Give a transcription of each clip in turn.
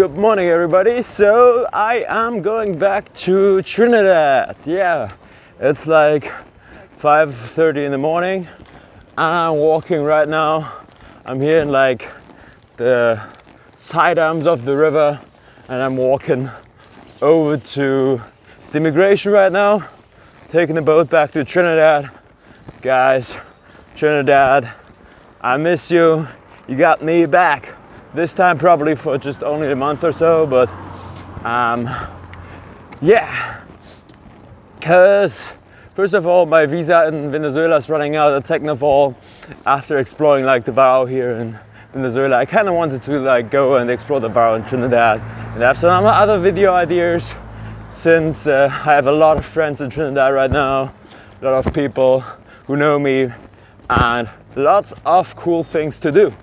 Good morning, everybody. So I am going back to Trinidad. Yeah, it's like 5:30 in the morning. I'm walking right now. I'm here in like the side arms of the river, and I'm walking over to the immigration right now, taking the boat back to Trinidad. Guys, Trinidad, I miss you. You got me back. This time probably for just only a month or so, but um, yeah. Cause first of all, my visa in Venezuela is running out at Technofall after exploring like the Warao here in Venezuela. I kind of wanted to like go and explore the Warao in Trinidad and have some other video ideas since uh, I have a lot of friends in Trinidad right now, a lot of people who know me, and lots of cool things to do.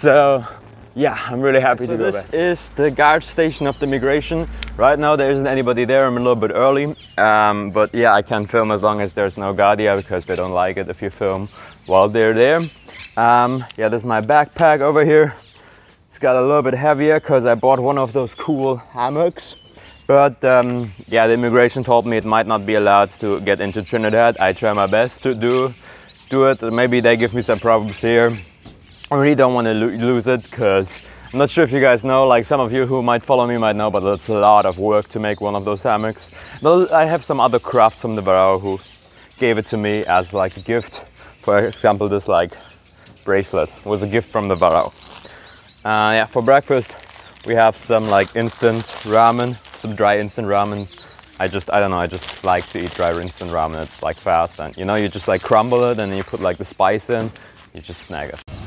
So yeah, I'm really happy so to go this is the guard station of the immigration. Right now there isn't anybody there, I'm a little bit early. Um, but yeah, I can film as long as there's no guardia because they don't like it if you film while they're there. Um, yeah, there's my backpack over here. It's got a little bit heavier because I bought one of those cool hammocks. But um, yeah, the immigration told me it might not be allowed to get into Trinidad. I try my best to do, do it. Maybe they give me some problems here. I really don't want to lo lose it because I'm not sure if you guys know, like some of you who might follow me might know, but it's a lot of work to make one of those hammocks. But I have some other crafts from the Warao who gave it to me as like a gift. For example, this like bracelet was a gift from the Warao. Uh, yeah, for breakfast we have some like instant ramen, some dry instant ramen. I just, I don't know, I just like to eat dry instant ramen. It's like fast and you know, you just like crumble it and you put like the spice in, you just snag it.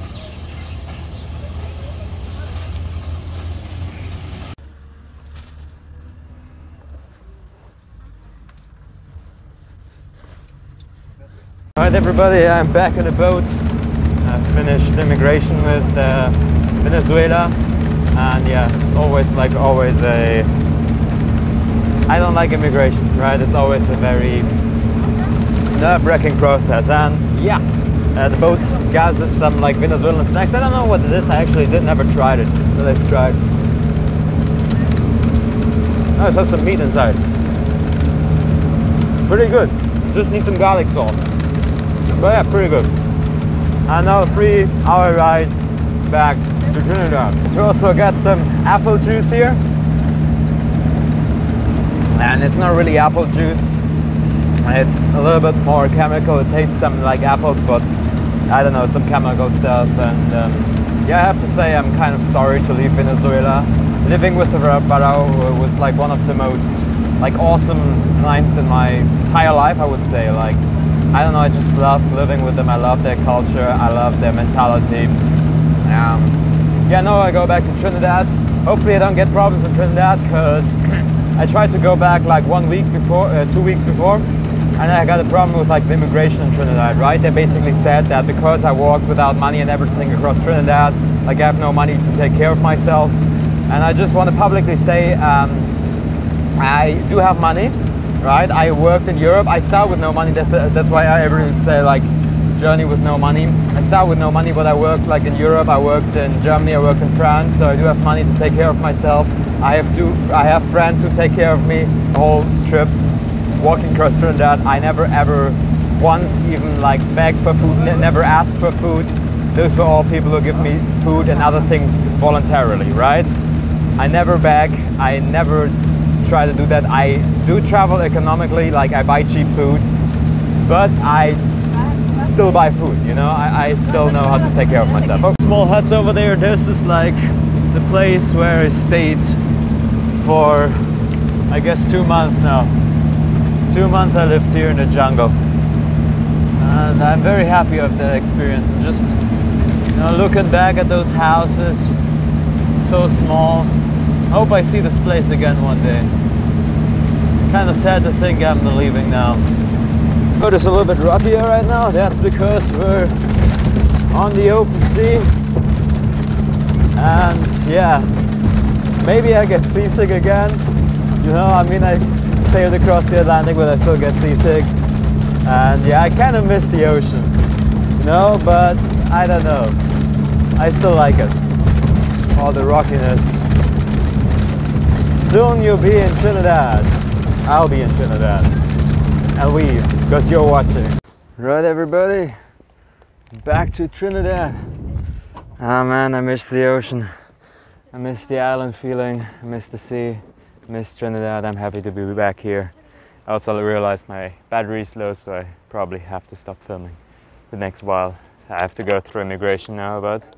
Alright everybody, I'm back on the boat. I finished immigration with uh, Venezuela and yeah, it's always like always a... I don't like immigration, right? It's always a very nerve-wracking process and yeah, uh, the boat gases some like Venezuelan snacks. I don't know what it is, I actually did never tried it. Let's try it. Oh, it has some meat inside. Pretty good. Just need some garlic sauce. But yeah, pretty good. And now a three hour ride back to Trinidad. We also got some apple juice here. And it's not really apple juice. It's a little bit more chemical. It tastes something like apples, but I don't know, some chemical stuff. And um, yeah, I have to say I'm kind of sorry to leave Venezuela. Living with the Warao was like one of the most like awesome nights in my entire life, I would say. Like I don't know, I just love living with them. I love their culture. I love their mentality. Um, yeah, no, I go back to Trinidad. Hopefully I don't get problems in Trinidad because I tried to go back like one week before, uh, two weeks before, and I got a problem with like the immigration in Trinidad, right? They basically said that because I walked without money and everything across Trinidad, like I have no money to take care of myself. And I just want to publicly say um, I do have money, right? I worked in Europe. I start with no money. That's, uh, that's why I ever say like journey with no money. I start with no money, but I worked like in Europe. I worked in Germany. I worked in France. So I do have money to take care of myself. I have to. I have friends who take care of me the whole trip. Walking across Trinidad, I never ever once even like begged for food. never asked for food. Those were all people who give me food and other things voluntarily, right? I never beg. I never try to do that. I do travel economically, like I buy cheap food, but I still buy food, you know? I, I still know how to take care of myself. Small huts over there, this is like the place where I stayed for, I guess, two months now. Two months I lived here in the jungle. And I'm very happy of the experience. And just, you know, looking back at those houses, so small. I hope I see this place again one day kind of sad to think I'm leaving now. But it's a little bit rockier right now. That's because we're on the open sea. And yeah, maybe I get seasick again. You know, I mean, I sailed across the Atlantic, but I still get seasick. And yeah, I kind of miss the ocean. You know, but I don't know. I still like it. All the rockiness. Soon you'll be in Trinidad. I'll be in Trinidad. And we, because you're watching. Right everybody, back to Trinidad. Ah oh, man, I miss the ocean. I miss the island feeling. I miss the sea. I miss Trinidad. I'm happy to be back here. I also realized my battery is low, so I probably have to stop filming the next while. I have to go through immigration now, but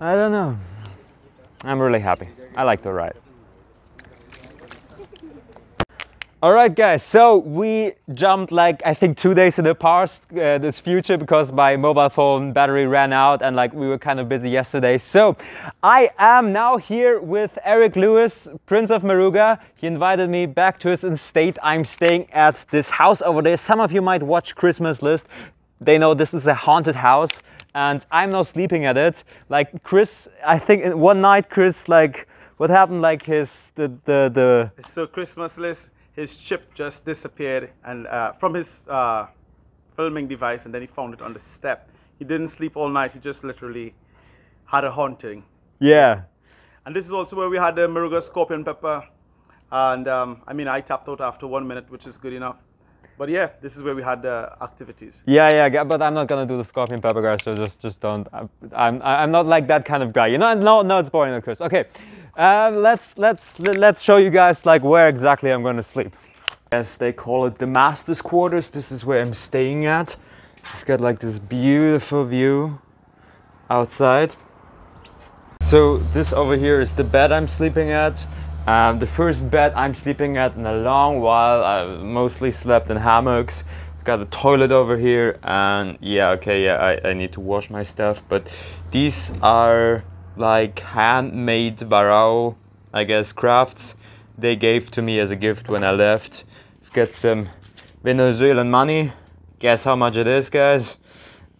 I don't know. I'm really happy. I like the ride. All right, guys, so we jumped like I think two days in the past, uh, this future, because my mobile phone battery ran out and like we were kind of busy yesterday. So I am now here with Eric Lewis, Prince of Moruga. He invited me back to his estate. I'm staying at this house over there. Some of you might watch Christmas List. They know this is a haunted house and I'm now sleeping at it. Like Chris, I think one night, Chris, like, what happened? Like his, the, the, the... So Christmas List his chip just disappeared and uh, from his uh, filming device and then he found it on the step. He didn't sleep all night. He just literally had a haunting. Yeah. And this is also where we had the Moruga scorpion pepper. And um, I mean, I tapped out after one minute, which is good enough. But yeah, this is where we had the activities. Yeah, yeah, but I'm not gonna do the scorpion pepper, guys. So just, just don't. I'm, I'm not like that kind of guy. You know, no, no, it's boring, of course. Okay, uh, let's let's let's show you guys like where exactly I'm gonna sleep. As they call it, the master's quarters. This is where I'm staying at. I've got like this beautiful view outside. So this over here is the bed I'm sleeping at. Um, the first bed I'm sleeping at in a long while. I mostly slept in hammocks. Got a toilet over here, and yeah, okay, yeah, I, I need to wash my stuff. But these are like handmade Warao, I guess, crafts they gave to me as a gift when I left. Got some Venezuelan money. Guess how much it is, guys?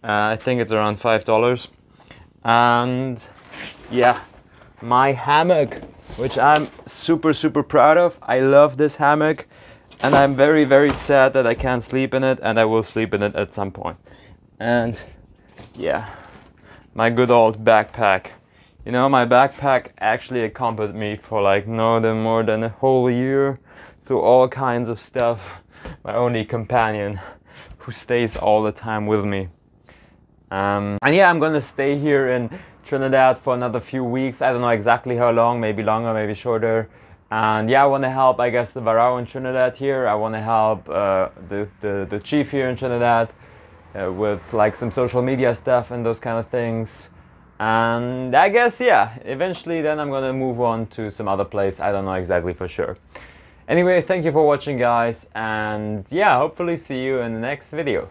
Uh, I think it's around five dollars. And yeah, my hammock, which I'm super super proud of. I love this hammock, and I'm very very sad that I can't sleep in it, and I will sleep in it at some point. And yeah, my good old backpack. You know, my backpack actually accompanied me for like no more than a whole year through all kinds of stuff. My only companion who stays all the time with me. Um, and yeah, I'm gonna stay here in Trinidad for another few weeks. I don't know exactly how long, maybe longer, maybe shorter. And yeah, I want to help, I guess, the Warao in Trinidad here. I want to help uh, the, the, the chief here in Trinidad uh, with like some social media stuff and those kind of things and I guess yeah eventually then I'm gonna move on to some other place. I don't know exactly for sure. Anyway thank you for watching guys and yeah hopefully see you in the next video